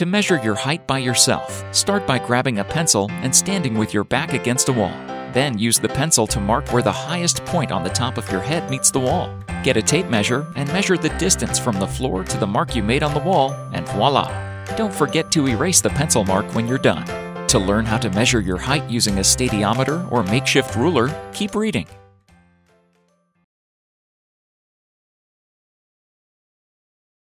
To measure your height by yourself, start by grabbing a pencil and standing with your back against a wall. Then use the pencil to mark where the highest point on the top of your head meets the wall. Get a tape measure and measure the distance from the floor to the mark you made on the wall, and voila! Don't forget to erase the pencil mark when you're done. To learn how to measure your height using a stadiometer or makeshift ruler, keep reading.